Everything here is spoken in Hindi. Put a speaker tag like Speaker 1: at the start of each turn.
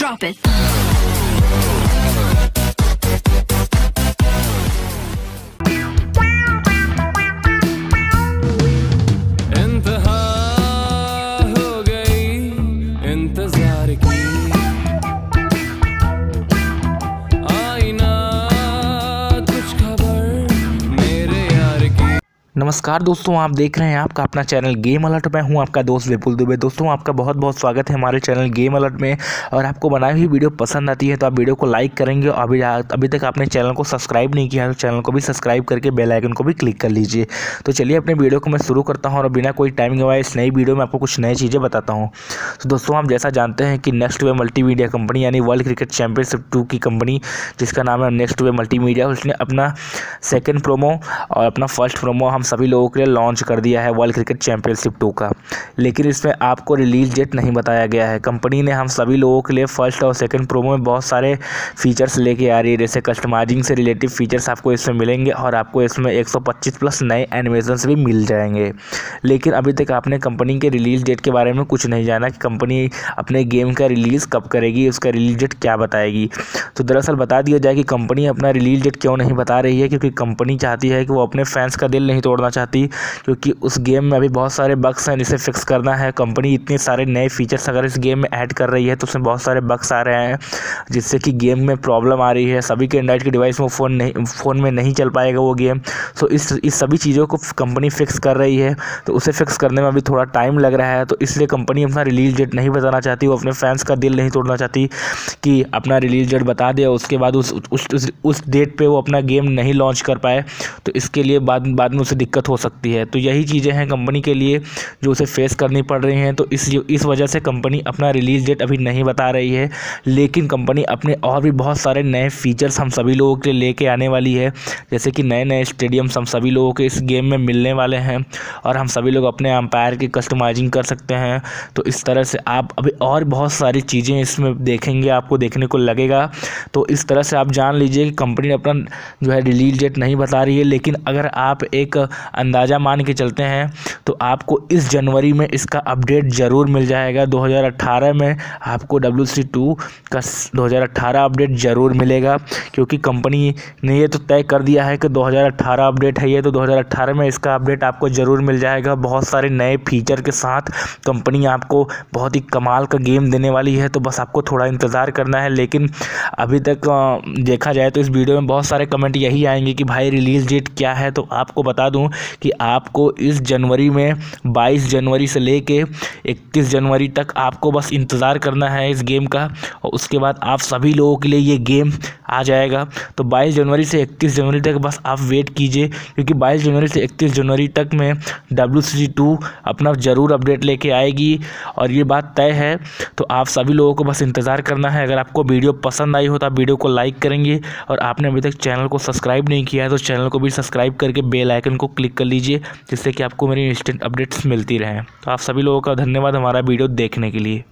Speaker 1: Drop it.
Speaker 2: नमस्कार दोस्तों, आप देख रहे हैं आपका अपना चैनल गेम अलर्ट। में हूँ आपका दोस्त विपुल दुबे। दोस्तों, आपका बहुत बहुत स्वागत है हमारे चैनल गेम अलर्ट में। और आपको बनाई हुई वीडियो पसंद आती है तो आप वीडियो को लाइक करेंगे और अभी अभी तक आपने चैनल को सब्सक्राइब नहीं किया है तो चैनल को भी सब्सक्राइब करके बेल आइकन को भी क्लिक कर लीजिए। तो चलिए अपने वीडियो को मैं शुरू करता हूँ और बिना कोई टाइम गवाए इस नई वीडियो में आपको कुछ नई चीज़ें बताता हूँ। तो दोस्तों, आप जैसा जानते हैं कि नेक्स्ट वे मल्टीमीडिया कंपनी यानी वर्ल्ड क्रिकेट चैंपियनशिप टू की कंपनी जिसका नाम है नेक्स्ट वे मल्टीमीडिया उसने अपना सेकेंड प्रोमो और अपना फ़र्स्ट प्रोमो हम सभी लोगों के लिए लॉन्च कर दिया है वर्ल्ड क्रिकेट चैंपियनशिप टू का। लेकिन इसमें आपको रिलीज़ डेट नहीं बताया गया है। कंपनी ने हम सभी लोगों के लिए फ़र्स्ट और सेकंड प्रोमो में बहुत सारे फीचर्स लेके आ रही है। जैसे कस्टमाइजिंग से रिलेटिव फीचर्स आपको इसमें मिलेंगे और आपको इसमें 125 प्लस नए एनिमेशंस भी मिल जाएँगे। लेकिन अभी तक आपने कंपनी के रिलीज़ डेट के बारे में कुछ नहीं जाना कि कंपनी अपने गेम का रिलीज़ कब करेगी, उसका रिलीज़ डेट क्या बताएगी। तो दरअसल बता दिया जाए कि कंपनी अपना रिलीज़ डेट क्यों नहीं बता रही है? क्योंकि कंपनी चाहती है कि वो अपने फैंस का दिल नहीं तोड़ना चाहती क्योंकि उस गेम में अभी बहुत सारे बग्स हैं जिसे फिक्स करना है। कंपनी इतने सारे नए फीचर्स अगर इस गेम में ऐड कर रही है तो उसमें बहुत सारे बग्स आ रहे हैं जिससे कि गेम में प्रॉब्लम आ रही है। सभी के एंड्रॉइड के डिवाइस में फ़ोन नहीं फ़ोन में नहीं चल पाएगा वो गेम सो इस इस सभी चीज़ों को कंपनी फिक्स कर रही है। तो उसे फिक्स करने में अभी थोड़ा टाइम लग रहा है। तो इसलिए कंपनी अपना रिलीज़ डेट नहीं बताना चाहती वो अपने फैंस का दिल नहीं तोड़ना चाहती कि अपना रिलीज़ डेट बता दे उसके बाद उस उस उस, उस डेट पे वो अपना गेम नहीं लॉन्च कर पाए। तो इसके लिए बाद बाद में उसे दिक्कत हो सकती है। तो यही चीज़ें हैं कंपनी के लिए जो उसे फेस करनी पड़ रही हैं। तो इस इस वजह से कंपनी अपना रिलीज़ डेट अभी नहीं बता रही है। लेकिन कंपनी अपने और भी बहुत सारे नए फीचर्स हम सभी लोगों के लिए लेके आने वाली है। जैसे कि नए नए स्टेडियम्स हम सभी लोगों के इस गेम में मिलने वाले हैं और हम सभी लोग अपने अंपायर की कस्टमाइजिंग कर सकते हैं। तो इस तरह से आप अभी और बहुत सारी चीज़ें इसमें देखेंगे, आपको देखने को लगेगा। तो इस तरह से आप जान लीजिए कि कंपनी अपना जो है रिलीज़ डेट नहीं बता रही है, लेकिन अगर आप एक अंदाज़ा मान के चलते हैं तो आपको इस जनवरी में इसका अपडेट ज़रूर मिल जाएगा। 2018 में आपको डब्ल्यू सी टू का 2018 अपडेट ज़रूर मिलेगा, क्योंकि कंपनी ने ये तो तय कर दिया है कि 2018 अपडेट है ये तो 2018 में इसका अपडेट आपको ज़रूर मिल जाएगा। बहुत सारे नए फीचर के साथ कंपनी आपको बहुत ही कमाल का गेम देने वाली है तो बस आपको थोड़ा इंतज़ार करना है, लेकिन अभी तक देखा जाए तो इस वीडियो में बहुत सारे कमेंट यही आएँगे कि भाई रिलीज़ डेट क्या है? तो आपको बता दूँ कि आपको इस जनवरी में 22 जनवरी से ले कर इक्कीस जनवरी तक आपको बस इंतज़ार करना है इस गेम का। और उसके बाद आप सभी लोगों के लिए ये गेम आ जाएगा। तो 22 जनवरी से 31 जनवरी तक बस आप वेट कीजिए, क्योंकि 22 जनवरी से 31 जनवरी तक में डब्ल्यू सी अपना ज़रूर अपडेट लेके आएगी और ये बात तय है। तो आप सभी लोगों को बस इंतज़ार करना है। अगर आपको वीडियो पसंद आई हो तो आप वीडियो को लाइक करेंगे और आपने अभी तक चैनल को सब्सक्राइब नहीं किया है तो चैनल को भी सब्सक्राइब करके बेल आइकन को क्लिक कर लीजिए, जिससे कि आपको मेरी इंस्टेंट अपडेट्स मिलती रहें। तो आप सभी लोगों का धन्यवाद हमारा वीडियो देखने के लिए।